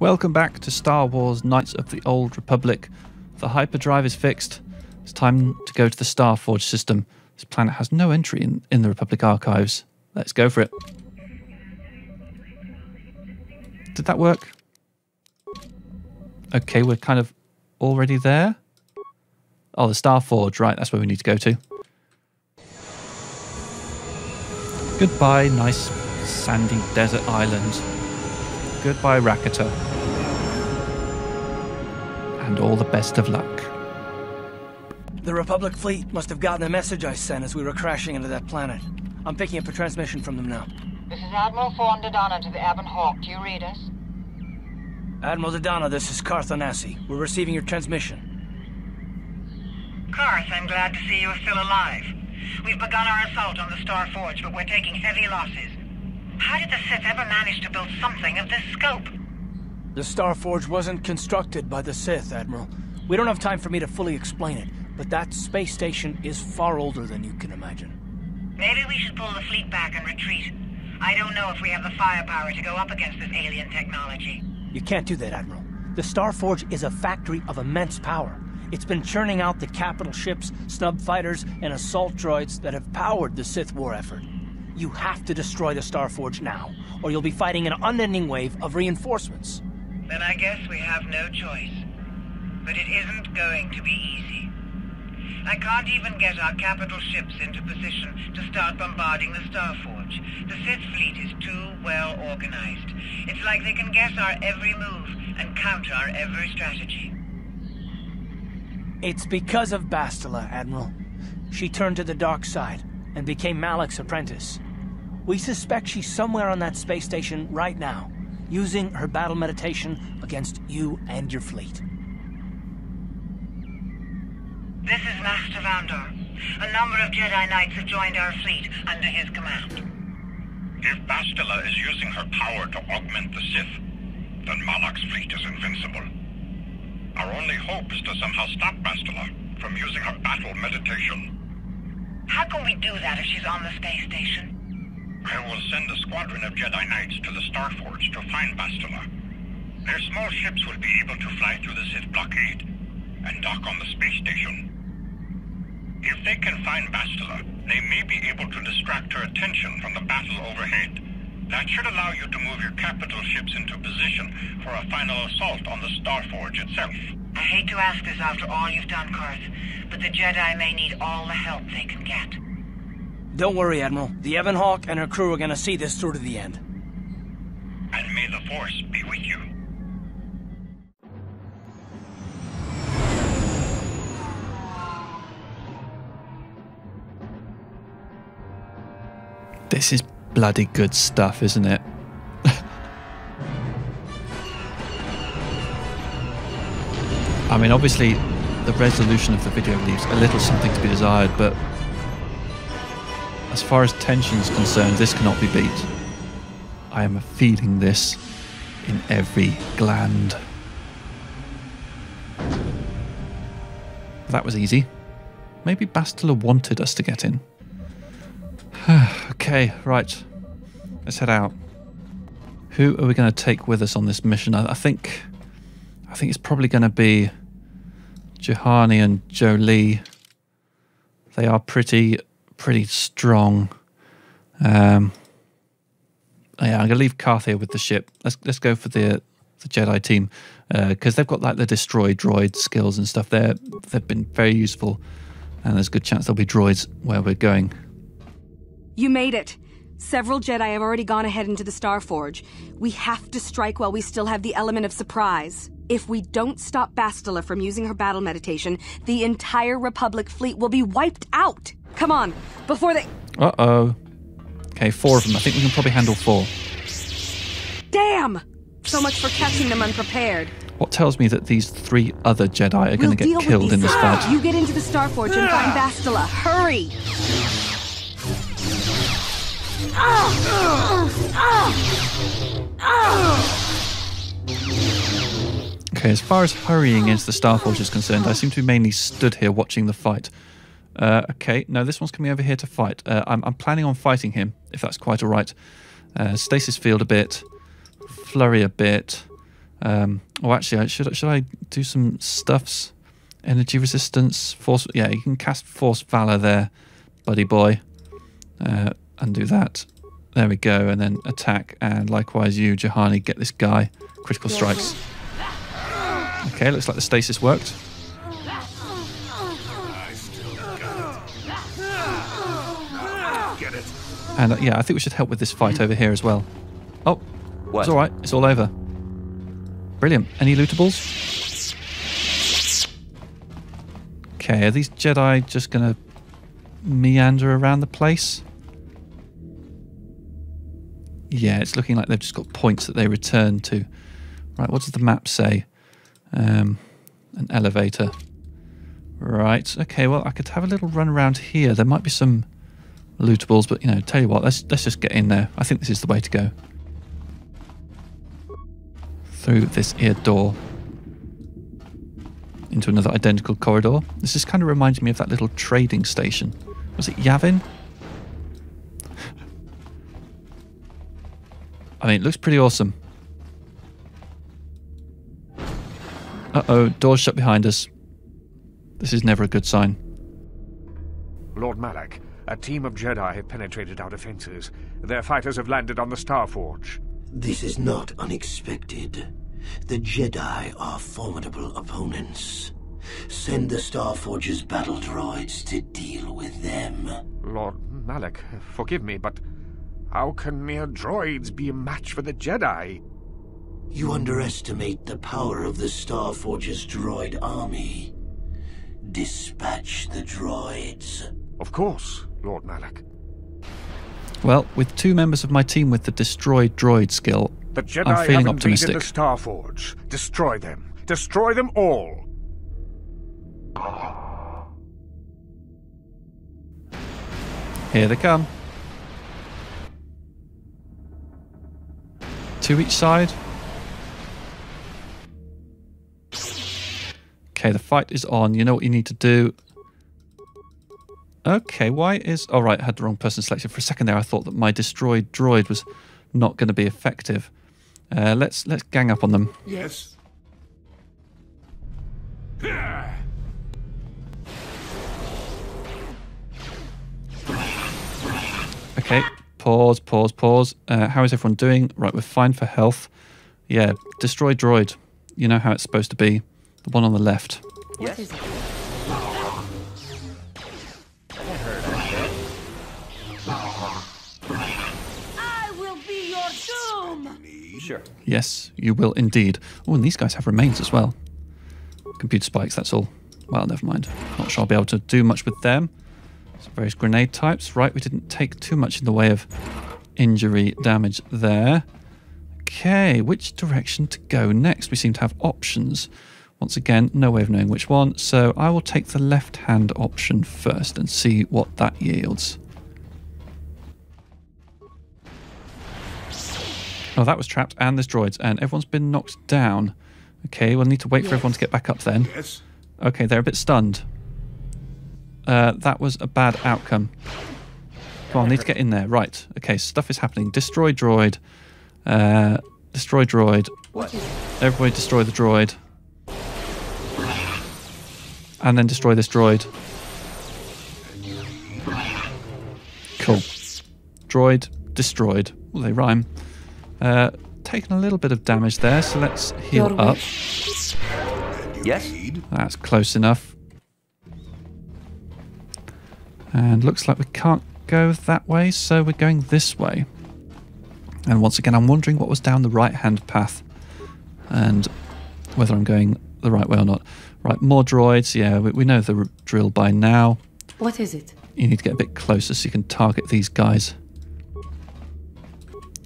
Welcome back to Star Wars Knights of the Old Republic. The hyperdrive is fixed. It's time to go to the Starforge system. This planet has no entry in, in the Republic archives. Let's go for it. Did that work? Okay, we're kind of already there. Oh, the Starforge, right, that's where we need to go to. Goodbye, nice sandy desert island. Goodbye, Rakata. And all the best of luck. The Republic fleet must have gotten the message I sent as we were crashing into that planet. I'm picking up a transmission from them now. This is Admiral Forn Dodonna to the Ebon Hawk. Do you read us? Admiral Dodonna, this is Carth Onasi. We're receiving your transmission. Carth, I'm glad to see you're still alive. We've begun our assault on the Star Forge, but we're taking heavy losses. How did the Sith ever manage to build something of this scope? The Star Forge wasn't constructed by the Sith, Admiral. We don't have time for me to fully explain it, but that space station is far older than you can imagine. Maybe we should pull the fleet back and retreat. I don't know if we have the firepower to go up against this alien technology. You can't do that, Admiral. The Star Forge is a factory of immense power. It's been churning out the capital ships, snub fighters, and assault droids that have powered the Sith war effort. You have to destroy the Star Forge now, or you'll be fighting an unending wave of reinforcements. Then I guess we have no choice. But it isn't going to be easy. I can't even get our capital ships into position to start bombarding the Star Forge. The Sith fleet is too well organized. It's like they can guess our every move and counter our every strategy. It's because of Bastila, Admiral. She turned to the dark side and became Malak's apprentice. We suspect she's somewhere on that space station right now, using her battle meditation against you and your fleet. This is Master Vandar. A number of Jedi Knights have joined our fleet under his command. If Bastila is using her power to augment the Sith, then Malak's fleet is invincible. Our only hope is to somehow stop Bastila from using her battle meditation. How can we do that if she's on the space station? I will send a squadron of Jedi Knights to the Starforge to find Bastila. Their small ships will be able to fly through the Sith blockade and dock on the space station. If they can find Bastila, they may be able to distract her attention from the battle overhead. That should allow you to move your capital ships into position for a final assault on the Starforge itself. I hate to ask this after all you've done, Carth, but the Jedi may need all the help they can get. Don't worry, Admiral. The Ebon Hawk and her crew are gonna see this through to the end. And may the Force be with you. This is bloody good stuff, isn't it? I mean, obviously, the resolution of the video leaves a little something to be desired, but as far as tension is concerned, this cannot be beat. I am feeling this in every gland. That was easy. Maybe Bastila wanted us to get in. okay, right. Let's head out. Who are we going to take with us on this mission? I, think, I think it's probably going to be Juhani and Jolee. They are pretty, pretty strong. Um, yeah, I'm to leave Carth here with the ship. Let's let's go for the the Jedi team because uh, they've got like the destroy droid skills and stuff. There, they've been very useful, and there's a good chance there'll be droids where we're going. You made it. Several Jedi have already gone ahead into the Star Forge. We have to strike while we still have the element of surprise. If we don't stop Bastila from using her battle meditation, the entire Republic fleet will be wiped out. Come on, before they. Uh oh. Okay, four of them. I think we can probably handle four. Damn! So much for catching them unprepared. What tells me that these three other Jedi are going to We'll get killed in this fight? You get into the Star Forge and find Bastila. Hurry! Okay, as far as hurrying into the Starforge is concerned, I seem to be mainly stood here watching the fight. Uh, okay, no, this one's coming over here to fight. Uh, I'm, I'm planning on fighting him, if that's quite all right. Uh, stasis field a bit, flurry a bit. Um, oh, actually, I- should should I do some stuffs? Energy resistance, force. Yeah, you can cast force valor there, buddy boy. Uh, undo that. There we go, and then attack. And likewise, you, Juhani, get this guy. Critical strikes. Okay, looks like the stasis worked. And uh, yeah, I think we should help with this fight over here as well. Oh, What? it's all right. It's all over. Brilliant. Any lootables? Okay, are these Jedi just going to meander around the place? Yeah, it's looking like they've just got points that they return to. Right, what does the map say? Um, an elevator. Right, okay, well, I could have a little run around here. There might be some lootables, but, you know, tell you what, let's, let's just get in there. I think this is the way to go. Through this ear door. Into another identical corridor. This just kind of reminds me of that little trading station. Was it Yavin? I mean, it looks pretty awesome. Uh oh, door's shut behind us. This is never a good sign. Lord Malak, a team of Jedi have penetrated our defenses. Their fighters have landed on the Starforge. This is not unexpected. The Jedi are formidable opponents. Send the Starforge's battle droids to deal with them. Lord Malak, forgive me, but how can mere droids be a match for the Jedi? You underestimate the power of the Starforge's droid army. Dispatch the droids. Of course, Lord Malak. Well, with two members of my team with the destroy droid skill, The Jedi I'm feeling have optimistic. the Starforge. Destroy them. Destroy them all. Here they come. Two each side. Okay, the fight is on. You know what you need to do. Okay, why is... All right, I had the wrong person selected. For a second there, I thought that my destroyed droid was not going to be effective. Uh, let's let's gang up on them. Yes. Okay, pause, pause, pause. Uh, how is everyone doing? Right, we're fine for health. Yeah, destroy droid. You know how it's supposed to be. The one on the left. Yes. Yes, you will indeed. Oh, and these guys have remains as well. Computer spikes, that's all. Well, never mind. Not sure I'll be able to do much with them. Various grenade types. Right, we didn't take too much in the way of injury damage there. Okay, which direction to go next? We seem to have options. Once again, no way of knowing which one, so I will take the left hand option first and see what that yields. Oh, that was trapped, and there's droids, and everyone's been knocked down. Okay, we'll need to wait for everyone to get back up then. Yes. Okay, they're a bit stunned. Uh, that was a bad outcome. Come on, need to get in there. Right. Okay, stuff is happening. Destroy droid. Uh, destroy droid. What? Everybody destroy the droid. And then destroy this droid. Cool. Droid destroyed. Well, they rhyme. Uh, taken a little bit of damage there, so let's heal Your up. Yes. That's close enough. And looks like we can't go that way, so we're going this way. And once again, I'm wondering what was down the right hand path and whether I'm going the right way or not. Right, more droids. Yeah, we, we know the drill by now. What is it? You need to get a bit closer so you can target these guys.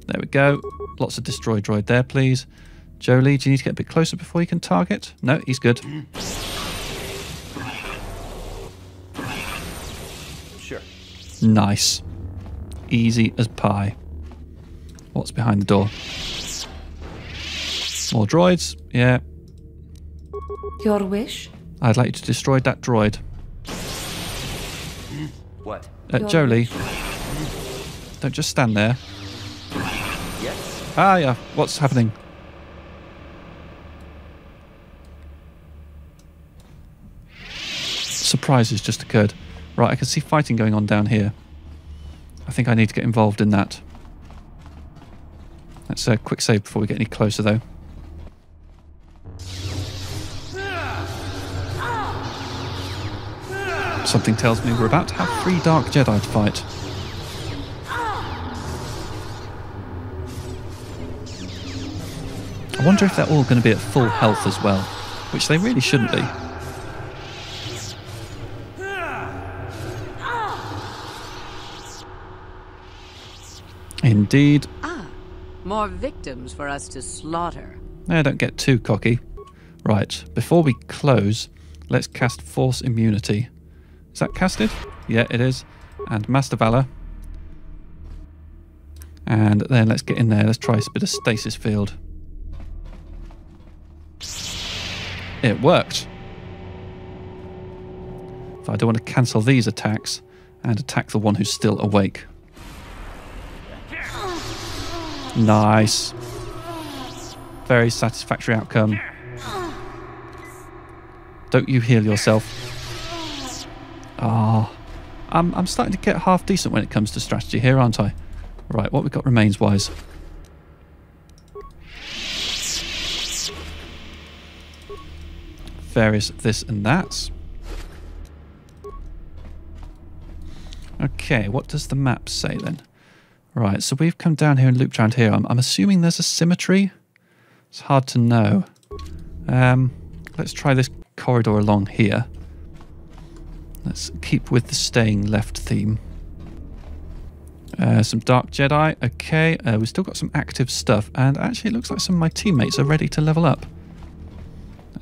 There we go. Lots of destroy droid there, please. Jolee, do you need to get a bit closer before you can target? No, he's good. Sure. Nice. Easy as pie. What's behind the door? More droids? Yeah. Your wish? I'd like you to destroy that droid. What? Uh, Your Jolee, don't just stand there. Ah, yeah. What's happening? Surprises just occurred. Right, I can see fighting going on down here. I think I need to get involved in that. Let's uh, quick save before we get any closer, though. Something tells me we're about to have three Dark Jedi to fight. I wonder if they're all going to be at full health as well, which they really shouldn't be. Indeed. Ah, more victims for us to slaughter. No, don't get too cocky. Right, before we close, let's cast Force Immunity. Is that casted? Yeah, it is. And Master Valor. And then let's get in there. Let's try a bit of Stasis Field. It worked. If I don't want to cancel these attacks and attack the one who's still awake. Nice. Very satisfactory outcome. Don't you heal yourself. Ah. Oh, I'm, I'm starting to get half decent when it comes to strategy here, aren't I? Right, what we got remains wise. Various this and that. Okay, what does the map say then? Right, so we've come down here and looped around here. I'm, I'm assuming there's a symmetry. It's hard to know. Um, let's try this corridor along here. Let's keep with the staying left theme. Uh, some Dark Jedi. Okay, uh, we've still got some active stuff. And actually, it looks like some of my teammates are ready to level up.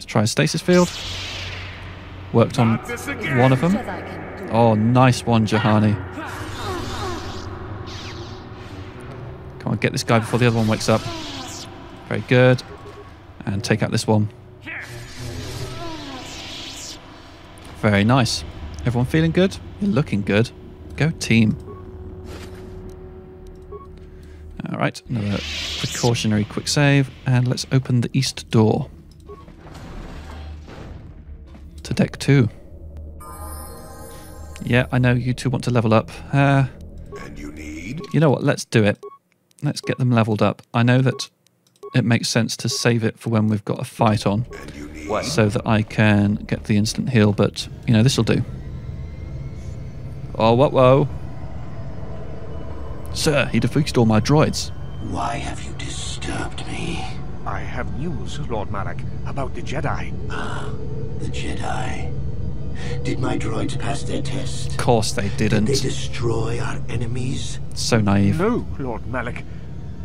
Let's try a stasis field. Worked on one of them. Oh, nice one, Juhani. Come on, get this guy before the other one wakes up. Very good. And take out this one. Very nice. Everyone feeling good? You're looking good. Go team. Alright, another precautionary quick save. And let's open the east door. To deck two. Yeah, I know you two want to level up. Uh, and you need? You know what, let's do it. Let's get them leveled up. I know that it makes sense to save it for when we've got a fight on. What? So that I can get the instant heal, but, you know, this'll do. Oh, what, whoa. Sir, he defeated all my droids. Why have you disturbed me? I have news, Lord Malak, about the Jedi. Ah, the Jedi. Did my droids pass their test? Of course they didn't. Did they destroy our enemies? So naive. No, Lord Malak.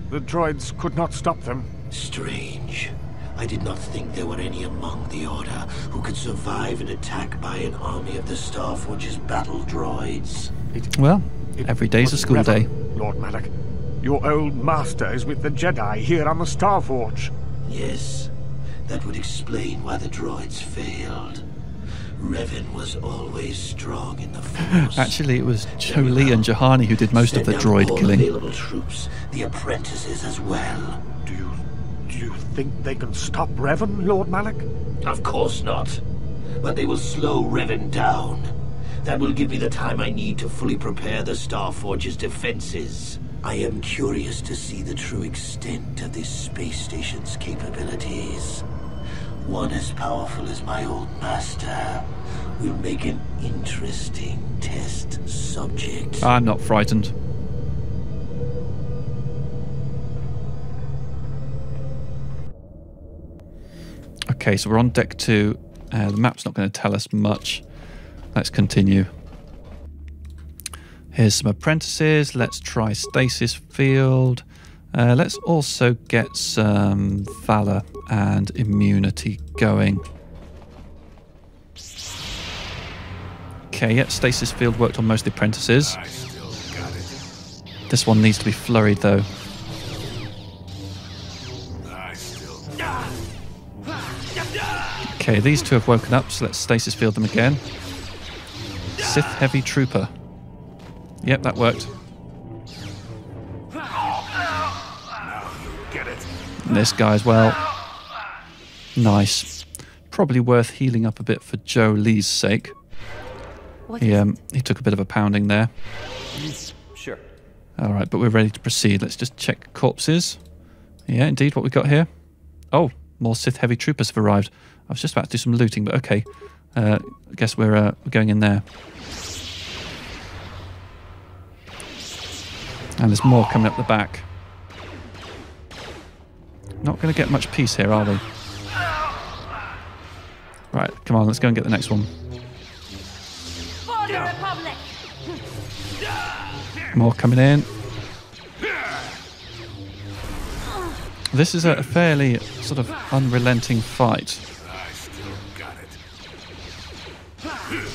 The droids could not stop them. Strange. I did not think there were any among the Order who could survive an attack by an army of the Starforge's battle droids. It, well, every day's a school Revan, day. Lord Malak, your old master is with the Jedi here on the Starforge. Yes, that would explain why the droids failed. Revan was always strong in the Force. Actually, it was Jolee and Juhani who did most of the droid all killing. available troops, the apprentices as well. Do you... do you think they can stop Revan, Lord Malak? Of course not. But they will slow Revan down. That will give me the time I need to fully prepare the Starforge's defenses. I am curious to see the true extent of this space station's capabilities. One as powerful as my old master will make an interesting test subject. I'm not frightened. Okay, so we're on deck two. Uh, the map's not going to tell us much. Let's continue. Here's some apprentices. Let's try stasis field. Uh, let's also get some valor and immunity going. Okay, yeah, stasis field worked on most of the apprentices. This one needs to be flurried though. Okay, these two have woken up, so let's stasis field them again. Sith Heavy Trooper. Yep, that worked. And this guy as well. Nice. Probably worth healing up a bit for Jolee's sake. he, um, he took a bit of a pounding there. Sure. All right, but we're ready to proceed. Let's just check corpses. Yeah, indeed, what we got here. Oh, more Sith heavy troopers have arrived. I was just about to do some looting, but okay. Uh, I guess we're, uh, we're going in there. And there's more coming up the back. Not going to get much peace here, are we? Right, come on, let's go and get the next one. For the Republic! More coming in. This is a fairly sort of unrelenting fight.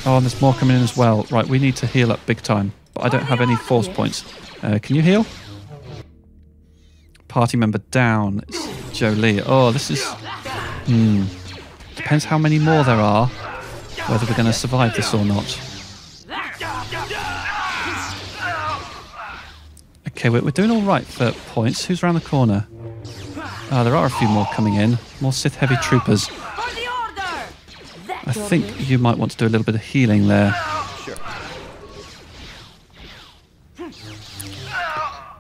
Oh, and there's more coming in as well. Right, we need to heal up big time. But I don't have any force points. Uh, can you heal? Party member down. It's Jolee. Oh, this is... Hmm. Depends how many more there are, whether we're going to survive this or not. Okay, we're, we're doing all right for points. Who's around the corner? Oh, there are a few more coming in. More Sith heavy troopers. I think you might want to do a little bit of healing there.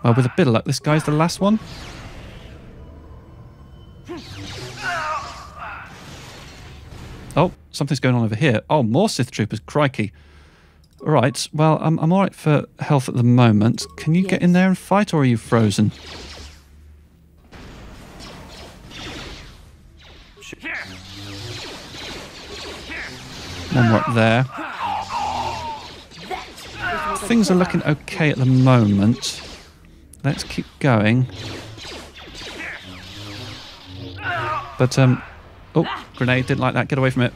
Well, with a bit of luck, this guy's the last one. Oh, something's going on over here. Oh, more Sith troopers. Crikey. All right. Well, I'm, I'm all right for health at the moment. Can you get in there and fight, or are you frozen? One more up there. Things are looking okay at the moment. Let's keep going. But, um... Oh, grenade. Didn't like that. Get away from it.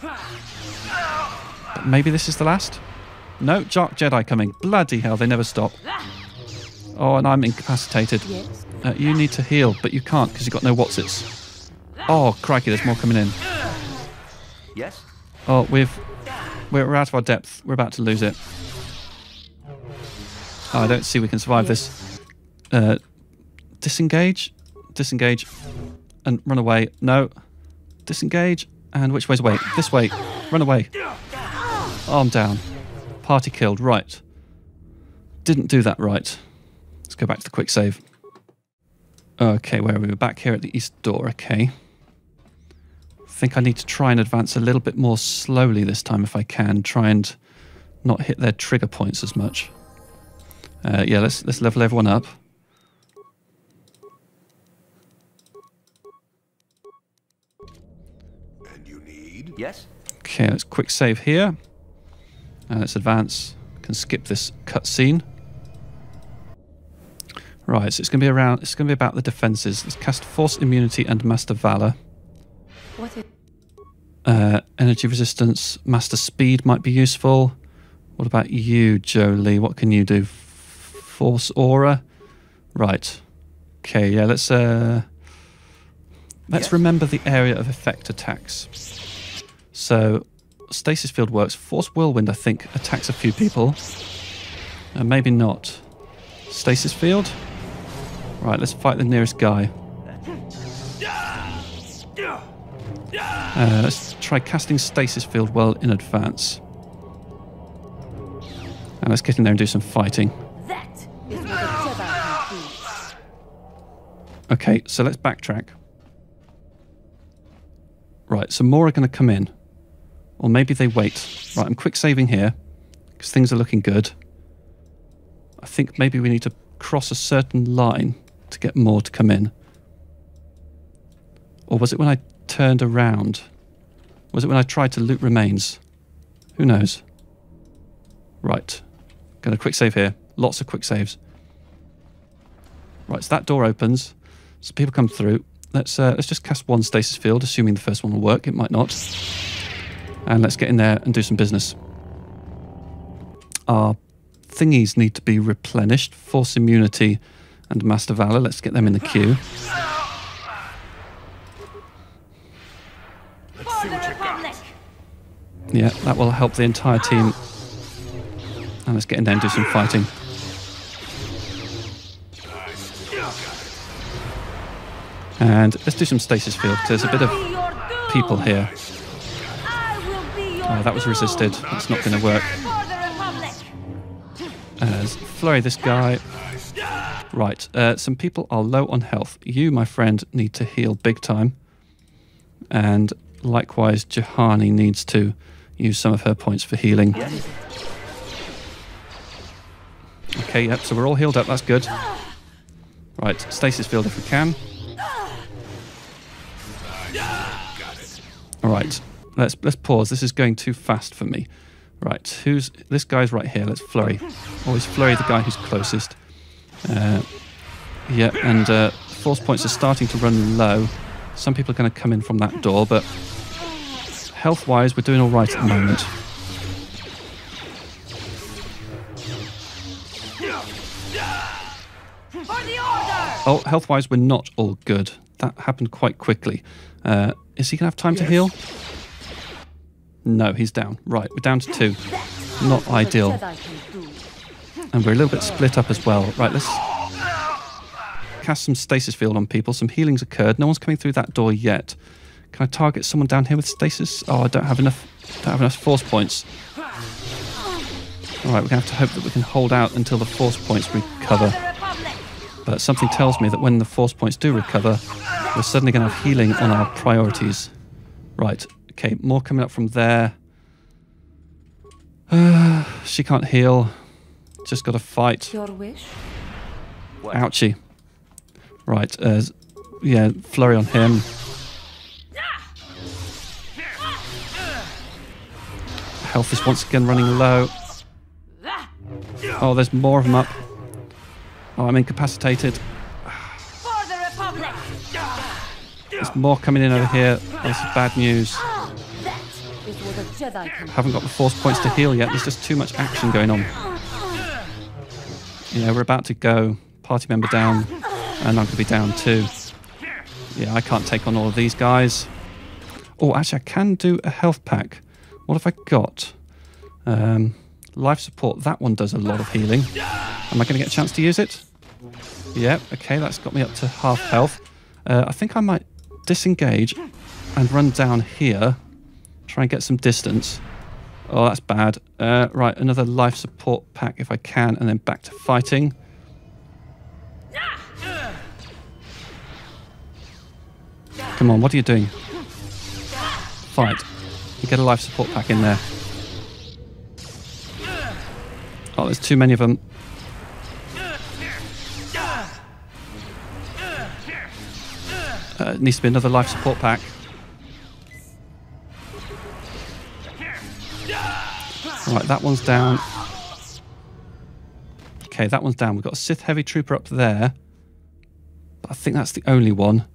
But maybe this is the last? No, Dark Jedi coming. Bloody hell, they never stop. Oh, and I'm incapacitated. Uh, you need to heal, but you can't because you've got no whatsits. Oh, crikey, there's more coming in. Yes? Oh, we've... We're out of our depth. We're about to lose it. Oh, I don't see we can survive this. Uh, disengage, disengage, and run away. No, disengage, and which way's away? This way. Run away. Arm down. Party killed. Right. Didn't do that right. Let's go back to the quick save. Okay, where are we? We're back here at the east door. Okay. I think I need to try and advance a little bit more slowly this time if I can. Try and not hit their trigger points as much. Uh, yeah, let's let's level everyone up. Yes? Okay, let's quick save here. And let's advance. Can skip this cutscene. Right, so it's going to be around. It's going to be about the defenses. Let's cast Force Immunity and Master Valor. What Uh, energy resistance, Master Speed might be useful. What about you, Jolee? What can you do? F- Force Aura. Right. Okay. Yeah. Let's uh. Let's Yes. remember the area of effect attacks. So, stasis field works. Force Whirlwind, I think, attacks a few people. Uh, maybe not. Stasis field. Right. Let's fight the nearest guy. Uh, let's try casting stasis field well in advance. And let's get in there and do some fighting. Okay, so let's backtrack. Right, so more are going to come in. Or maybe they wait. Right, I'm quick saving here because things are looking good. I think maybe we need to cross a certain line to get more to come in. Or was it when I turned around? Was it when I tried to loot remains? Who knows? Right. Going to quick save here. Lots of quick saves. Right, so that door opens. So people come through. Let's uh, let's just cast one stasis field, assuming the first one will work. It might not. And let's get in there and do some business. Our thingies need to be replenished. Force immunity and Master Valor. Let's get them in the queue. For the Republic! Yeah, that will help the entire team. And let's get in there and do some fighting. And let's do some stasis field. There's a bit of Be your doom! people here. Oh, that was resisted. That's not going to work. As flurry this guy. Right, uh, some people are low on health. You, my friend, need to heal big time. And likewise, Juhani needs to use some of her points for healing. Okay, yep, so we're all healed up. That's good. Right, stasis field if we can. All right, let's let's pause. This is going too fast for me. Right, who's this guy's right here? Let's flurry. Always flurry the guy who's closest. Uh, yeah, and uh, force points are starting to run low. Some people are going to come in from that door, but health-wise, we're doing all right at the moment. Oh, health-wise, we're not all good. That happened quite quickly. Uh, is he going to have time to heal? No, he's down. Right, we're down to two. Not ideal. And we're a little bit split up as well. Right, let's cast some stasis field on people. Some healing's occurred. No one's coming through that door yet. Can I target someone down here with stasis? Oh, I don't have enough. Don't have enough force points. All right, we're gonna have to hope that we can hold out until the force points recover. But something tells me that when the force points do recover, we're suddenly going to have healing on our priorities. Right. Okay, more coming up from there. Uh, she can't heal. Just got to fight. Your wish? Ouchie. Right. Uh, yeah, flurry on him. Health is once again running low. Oh, there's more of them up. Oh, I'm incapacitated. There's more coming in over here. This is bad news. Haven't got the force points to heal yet. There's just too much action going on. Yeah, we're about to go. Party member down. And I'm going to be down too. Yeah, I can't take on all of these guys. Oh, actually, I can do a health pack. What have I got? Um, life support. That one does a lot of healing. Am I going to get a chance to use it? Yep, okay, that's got me up to half health. Uh, I think I might disengage and run down here. Try and get some distance. Oh, that's bad. Uh, right, another life support pack if I can, and then back to fighting. Come on, what are you doing? Fight. Get a life support pack in there. Oh, there's too many of them. Uh, needs to be another life support pack. Right, that one's down. Okay, that one's down. We've got a Sith Heavy Trooper up there. But I think that's the only one.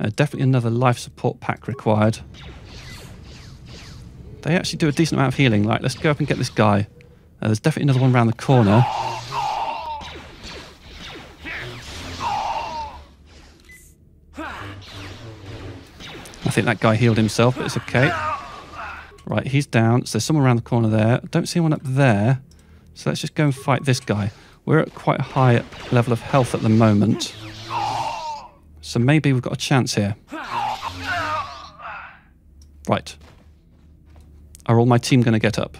Uh, definitely another life support pack required. They actually do a decent amount of healing. Like, let's go up and get this guy. Uh, there's definitely another one around the corner. I think that guy healed himself, but it's okay. Right, he's down. So there's someone around the corner there. Don't see anyone up there. So let's just go and fight this guy. We're at quite a high level of health at the moment. So maybe we've got a chance here. Right. Are all my team going to get up?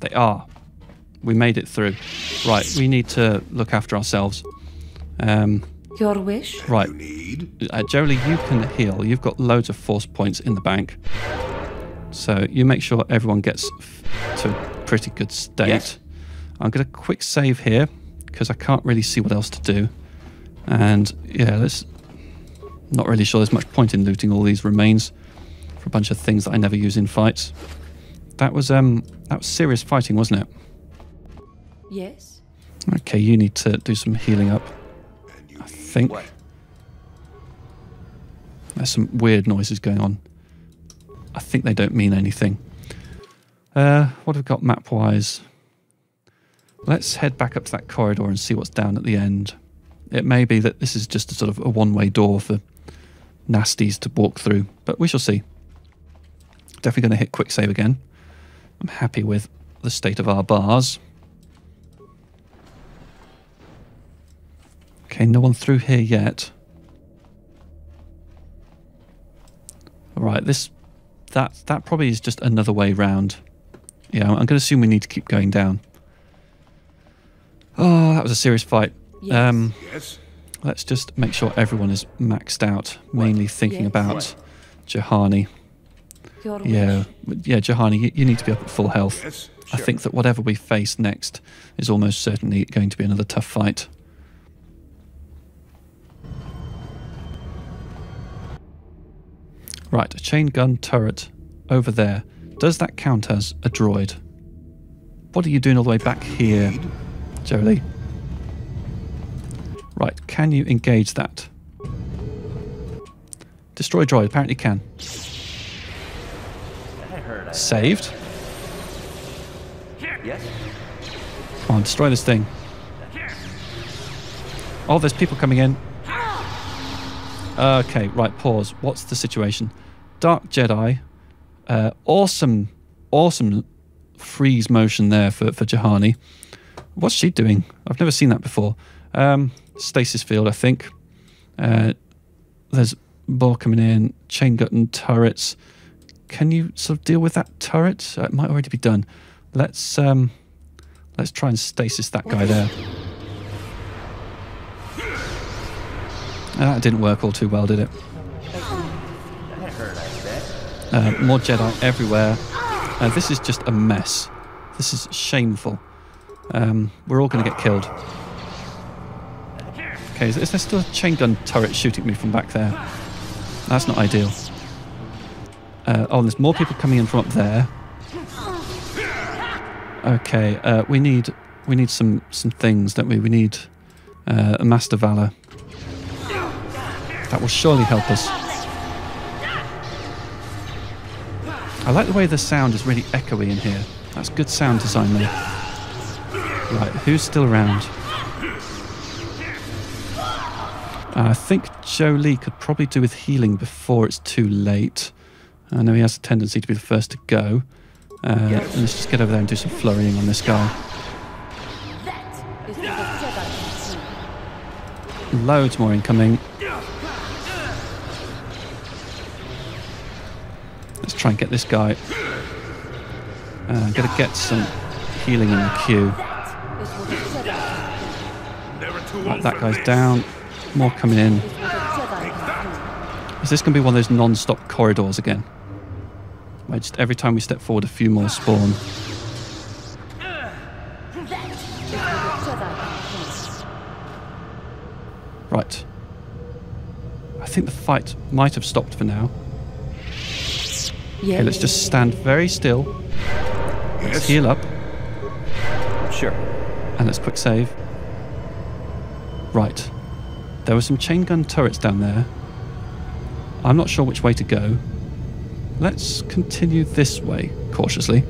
They are. We made it through. Right, we need to look after ourselves. Um, Your wish? right. Uh, Jolee, you can heal. You've got loads of force points in the bank. So you make sure everyone gets to a pretty good state. Yes. I'm going to quick save here because I can't really see what else to do. And yeah, let's. Not really sure there's much point in looting all these remains for a bunch of things that I never use in fights. That was um that was serious fighting, wasn't it? Yes? Okay, you need to do some healing up. I think. There's some weird noises going on. I think they don't mean anything. Uh, what have we got map wise? Let's head back up to that corridor and see what's down at the end. It may be that this is just a sort of a one way door for nasties to walk through, but we shall see. Definitely going to hit quick save again. I'm happy with the state of our bars. Okay, no one through here yet. All right, this that that probably is just another way round. Yeah, I'm going to assume we need to keep going down. Oh, that was a serious fight. Yes. Um, Yes? let's just make sure everyone is maxed out. Mainly thinking Yes. about What? Juhani. Your Yeah, wish. yeah, Juhani, you, you need to be up at full health. Yes? I think that whatever we face next is almost certainly going to be another tough fight. Right, a chain gun turret over there. Does that count as a droid? What are you doing all the way back here, Jolee? Right, can you engage that? Destroy droid, apparently can. Saved. Yes? Come on, destroy this thing. Oh, there's people coming in. Okay, right, pause. What's the situation? Dark Jedi. Uh, awesome, awesome freeze motion there for, for Juhani. What's she doing? I've never seen that before. Um, stasis field, I think. Uh, there's more coming in. Chain gun turrets. Can you sort of deal with that turret? Uh, it might already be done. Let's um, let's try and stasis that guy there. Uh, That didn't work all too well, did it? Uh, more Jedi everywhere. Uh, this is just a mess. This is shameful. Um, we're all going to get killed. Okay, is, there still a chain gun turret shooting me from back there? That's not ideal. Uh, oh, there's more people coming in from up there. Okay, uh, we need we need some some things, don't we? We need uh, a master valor. That will surely help us. I like the way the sound is really echoey in here. That's good sound design there. Right, who's still around? Uh, I think Jolee could probably do with healing before it's too late. I know he has a tendency to be the first to go. Uh, Let's just get over there and do some flurrying on this guy. That is what a Jedi can do. Loads more incoming. Let's try and get this guy. Uh, gotta get some healing in the queue. Right, that guy's down. More coming in. Is this going to be one of those non-stop corridors again? Where just every time we step forward, a few more spawn. Right. I think the fight might have stopped for now. Okay, let's just stand very still. Let's Yes? heal up, Sure. and let's quick save. Right. There were some chain gun turrets down there. I'm not sure which way to go. Let's continue this way, cautiously.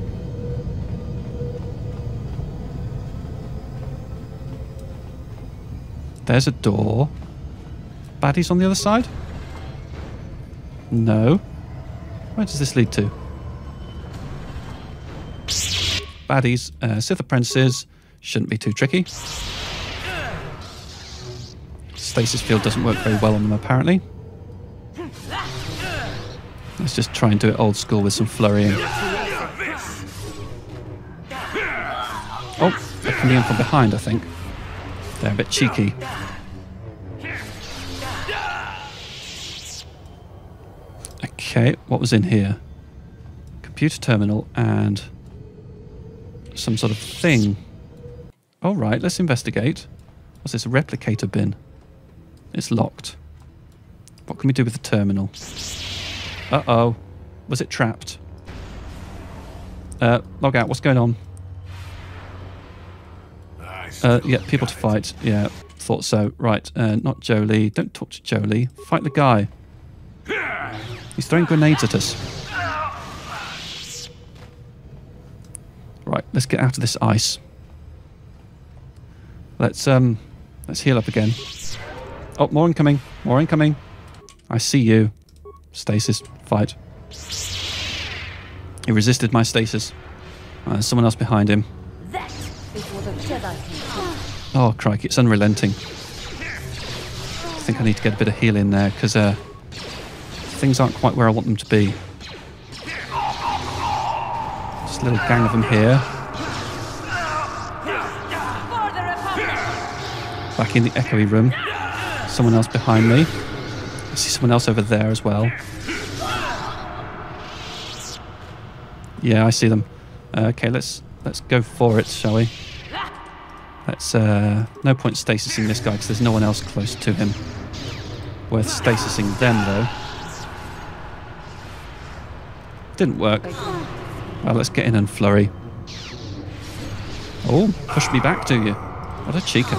There's a door. Baddies on the other side? No. Where does this lead to? Baddies, uh, Sith apprentices. Shouldn't be too tricky. Stasis field doesn't work very well on them, apparently. Let's just try and do it old school with some flurrying. Oh, they're coming in from behind, I think. They're a bit cheeky. Okay, what was in here? Computer terminal and some sort of thing. All right, let's investigate. What's this? A replicator bin. It's locked. What can we do with the terminal? Uh oh. Was it trapped? Uh, log out. What's going on? Uh, yeah, people to fight. Yeah, thought so. Right, uh, not Jolee. Don't talk to Jolee. Fight the guy. He's throwing grenades at us. Right, let's get out of this ice. Let's um, let's heal up again. Oh, more incoming. More incoming. I see you. Stasis, fight. He resisted my stasis. Uh, there's someone else behind him. Oh, crikey, it's unrelenting. I think I need to get a bit of heal in there because uh, things aren't quite where I want them to be. Nice little gang of them here. Back in the echoey room. Someone else behind me. I see someone else over there as well. Yeah, I see them. Uh, okay, let's let's go for it, shall we? Let's. Uh, no point stasising this guy because there's no one else close to him. Worth stasising them though. Didn't work. Well, let's get in and flurry. Oh, push me back, do you? What a chica.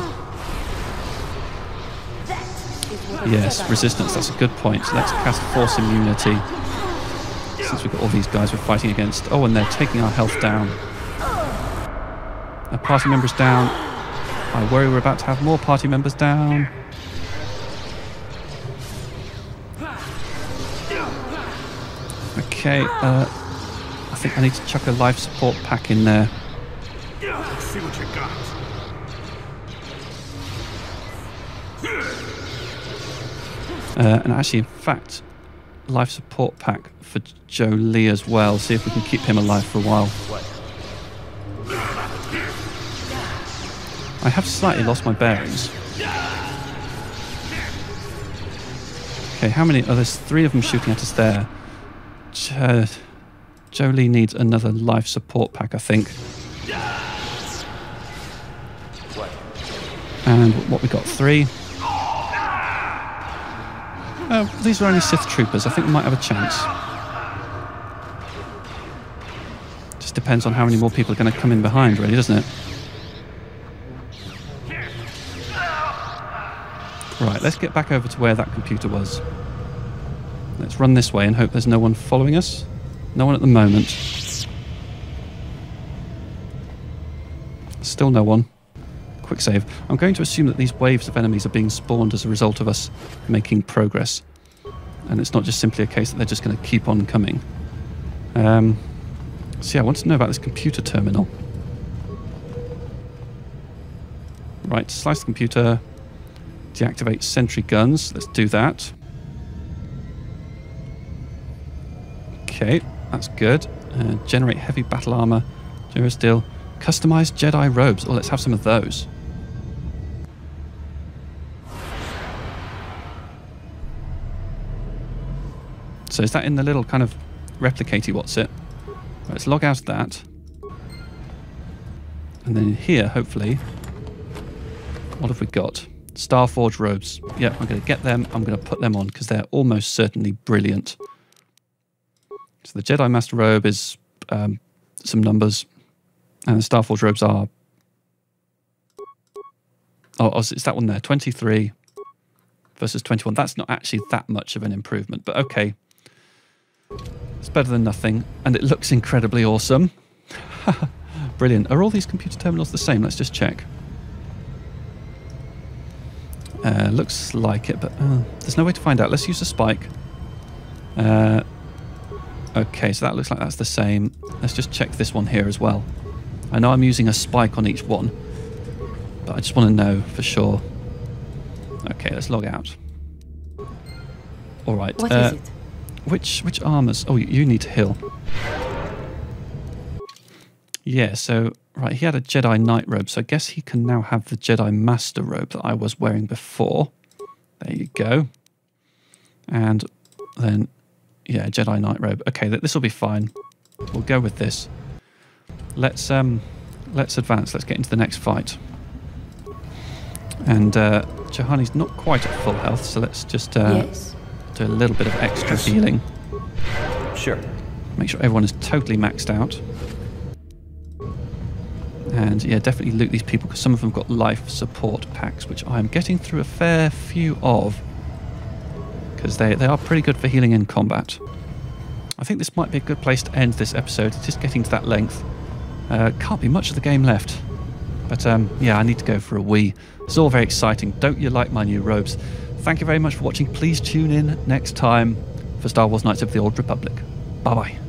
Yes, resistance, that's a good point. So let's cast Force Immunity. Since we've got all these guys we're fighting against. Oh, and they're taking our health down. Our party members down. I worry we're about to have more party members down. Okay, uh, I think I need to chuck a life support pack in there. Let's see what you got. Uh, and actually, in fact, life support pack for Jolee as well. See if we can keep him alive for a while. I have slightly lost my bearings. Okay, how many? Oh, there's three of them shooting at us there. Jo- uh, Jolee needs another life support pack, I think. And what we got? Three. Oh, these are only Sith troopers. I think we might have a chance. Just depends on how many more people are going to come in behind, really, doesn't it? Right, let's get back over to where that computer was. Let's run this way and hope there's no one following us. No one at the moment. Still no one. Quick save. I'm going to assume that these waves of enemies are being spawned as a result of us making progress. And it's not just simply a case that they're just going to keep on coming. Um, so yeah, I want to know about this computer terminal. Right, slice the computer. Deactivate sentry guns. Let's do that. Okay, that's good. Uh, generate heavy battle armor. Generate steel. Customized Jedi robes. Oh, let's have some of those. So is that in the little kind of replicatey what's it? Let's log out of that. And then here, hopefully, what have we got? Starforge robes. Yep, I'm going to get them. I'm going to put them on because they're almost certainly brilliant. So the Jedi Master robe is um, some numbers, and the Starforge robes are. Oh, oh, it's that one there. 23 versus 21. That's not actually that much of an improvement, but okay. It's better than nothing, and it looks incredibly awesome. Brilliant. Are all these computer terminals the same? Let's just check. Uh, looks like it, but uh, there's no way to find out. Let's use a spike. Uh, okay, so that looks like that's the same. Let's just check this one here as well. I know I'm using a spike on each one, but I just want to know for sure. Okay, let's log out. All right. What uh, is it? Which which armors? Oh, you, need to heal. Yeah, so right, he had a Jedi Knight robe, so I guess he can now have the Jedi Master robe that I was wearing before. There you go. And then, yeah, Jedi Knight robe. Okay, this will be fine. We'll go with this. Let's um, let's advance. Let's get into the next fight. And uh, Juhani's not quite at full health, so let's just uh, yes. do a little bit of extra healing. Sure. Make sure everyone is totally maxed out. And yeah, definitely loot these people because some of them got life support packs, which I am getting through a fair few of. Because they, they are pretty good for healing in combat. I think this might be a good place to end this episode. It's just getting to that length. Uh, can't be much of the game left. But um, yeah, I need to go for a wee. It's all very exciting. Don't you like my new robes? Thank you very much for watching. Please tune in next time for Star Wars Knights of the Old Republic. Bye bye.